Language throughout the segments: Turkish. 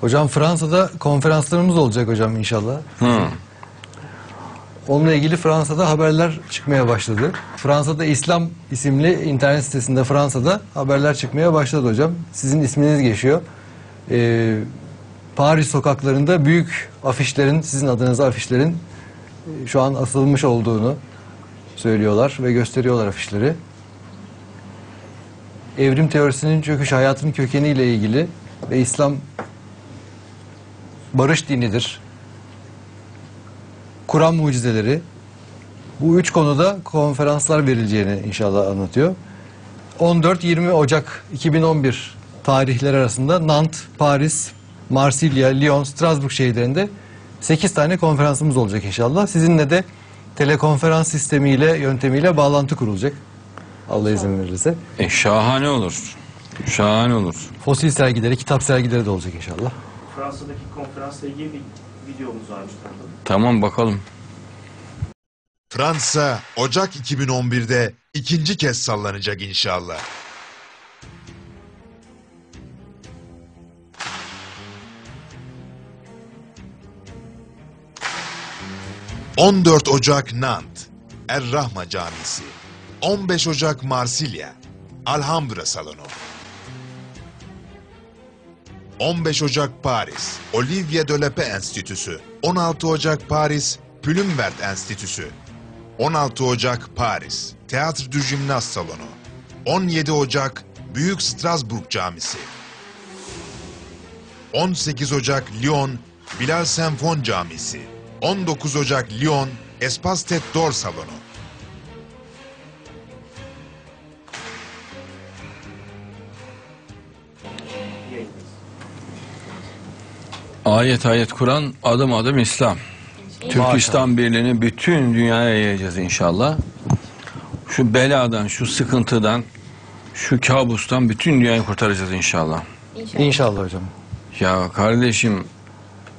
Hocam Fransa'da konferanslarımız olacak hocam inşallah. Hı. Onunla ilgili Fransa'da haberler çıkmaya başladı. Fransa'da İslam isimli internet sitesinde Fransa'da haberler çıkmaya başladı hocam. Sizin isminiz geçiyor. Ee, Paris sokaklarında büyük afişlerin, sizin adınıza afişlerin e, şu an asılmış olduğunu söylüyorlar ve gösteriyorlar afişleri. Evrim teorisinin çöküş hayatın kökeniyle ilgili ve İslam barış dinidir. Kur'an mucizeleri. Bu üç konuda konferanslar verileceğini inşallah anlatıyor. 14-20 Ocak 2011 tarihleri arasında Nantes, Paris, Marsilya, Lyon, Strasbourg şehirlerinde 8 tane konferansımız olacak inşallah. Sizinle de telekonferans sistemiyle, yöntemiyle bağlantı kurulacak. Allah izin verirse. E, şahane olur. Şahane olur. Fosil sergileri, kitap sergileri de olacak inşallah. Fransa'daki konferansla ilgili bir videomuz varmış. Tamam bakalım. Fransa Ocak 2011'de ikinci kez sallanacak inşallah. ...14 Ocak Nant, Er Rahma Camisi... ...15 Ocak Marsilya, Alhambra Salonu... ...15 Ocak Paris, Olivier de Lepe Enstitüsü... ...16 Ocak Paris, Plümvert Enstitüsü... 16 Ocak Paris, Théâtre du Gymnase Salonu. 17 Ocak Büyük Strasbourg Camisi. 18 Ocak Lyon, Bilal Senfon Camisi. 19 Ocak Lyon, Espace Tête d'Or Salonu. Ayet ayet Kur'an, adım adım İslam. Türkistan Birliği'ni bütün dünyaya yayacağız inşallah. Şu beladan, şu sıkıntıdan, şu kabustan bütün dünyayı kurtaracağız inşallah. İnşallah hocam. Ya kardeşim,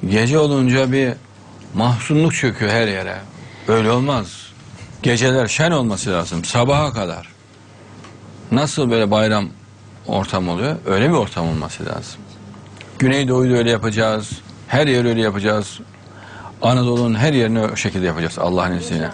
gece olunca bir mahzunluk çöküyor her yere. Öyle olmaz. Geceler şen olması lazım, sabaha kadar. Nasıl böyle bayram ortam oluyor? Öyle bir ortam olması lazım. Güneydoğu'yu da öyle yapacağız. Her yeri öyle yapacağız. Anadolu'nun her yerini o şekilde yapacağız Allah'ın izniyle.